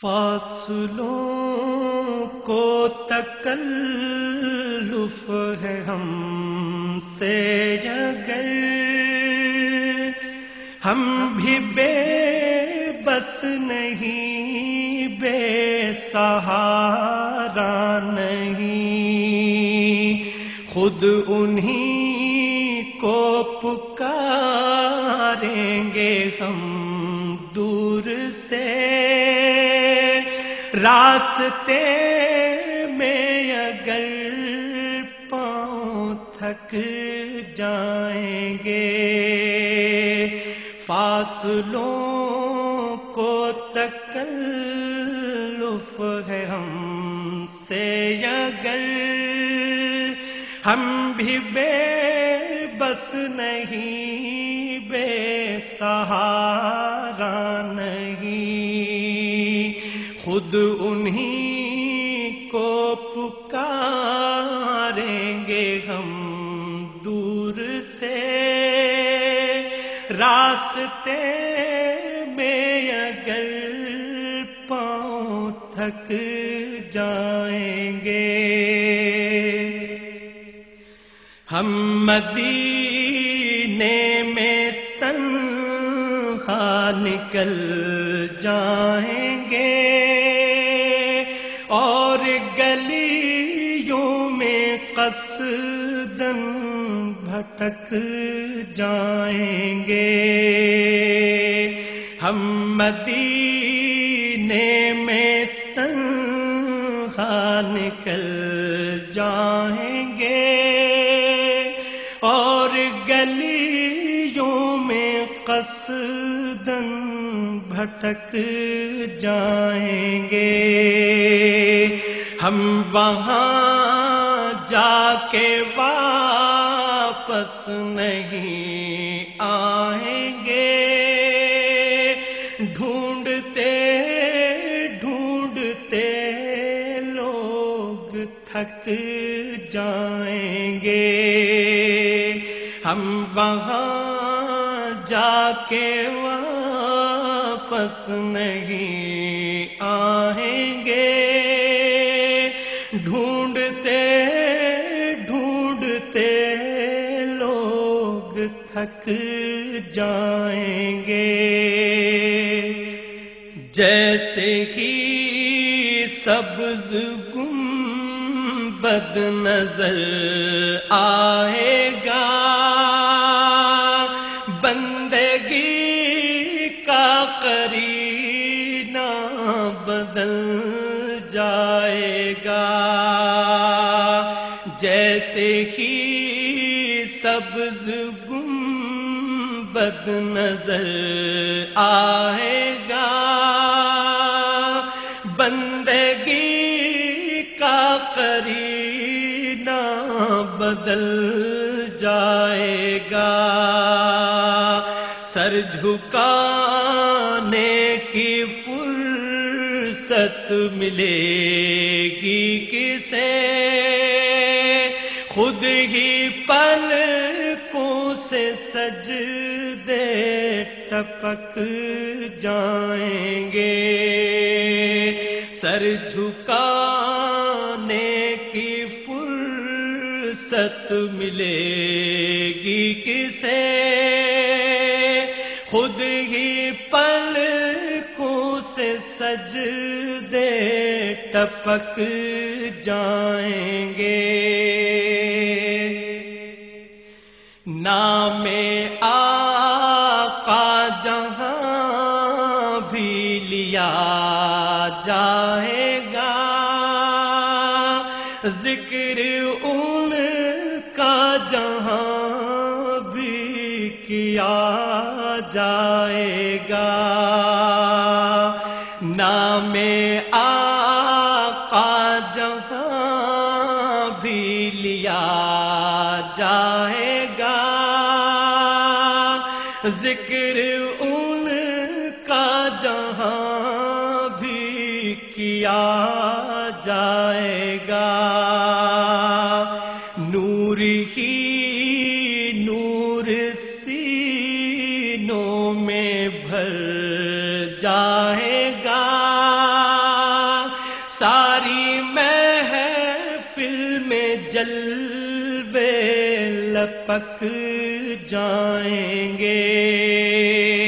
فاصلوں کو تکلف ہے ہم سے اگر ہم بھی بے بس نہیں، بے سہارا نہیں۔ خود انہیں کو پکاریں گے ہم دور سے۔ راستے میں اگر پاؤں تھک جائیں گے، فاصلوں کو تکلف ہے ہم سے۔ اگر ہم بھی بے بس نہیں، بے سہارا نہیں خود انہیں کو پکاریں گے ہم دور سے۔ راستے میں اگر پاؤں تھک جائیں گے۔ ہم مدینے میں تنہا نکل جائیں گے۔ قصدن بھٹک جائیں گے۔ ہم مدینے میں تنہا نکل جائیں گے اور گلیوں میں قصدن بھٹک جائیں گے۔ ہم وہاں جا کے واپس نہیں آئیں گے۔ ڈھونڈتے ڈھونڈتے لوگ تھک جائیں گے۔ ہم وہاں جا کے واپس نہیں آئیں گے۔ تھک جائیں گے۔ جیسے ہی سبز گنبد نظر آئے گا، بندگی کا قرینہ بدل جائے گا۔ جیسے ہی سبز گنبد نظر آئے گا۔ بندگی کا قرینہ بدل جائے گا۔ سر جھکانے کی فرصت ملے گی کسے؟ خود ہی پل کو سے سج دے ٹپک جائیں گے۔ سر جھکانے کی فرصت ملے گی کسے۔ خود ہی پل کو سے سج دے ٹپک جائیں لیا جائے گا۔ ذکر ان کا جہاں بھی کیا جائے گا۔ نام آقا جہاں بھی لیا جائے گا۔ ذکر کیا جائے گا۔ نور ہی نور سینوں میں بھر جائے گا۔ ساری محفل میں جلوے لپک جائیں گے۔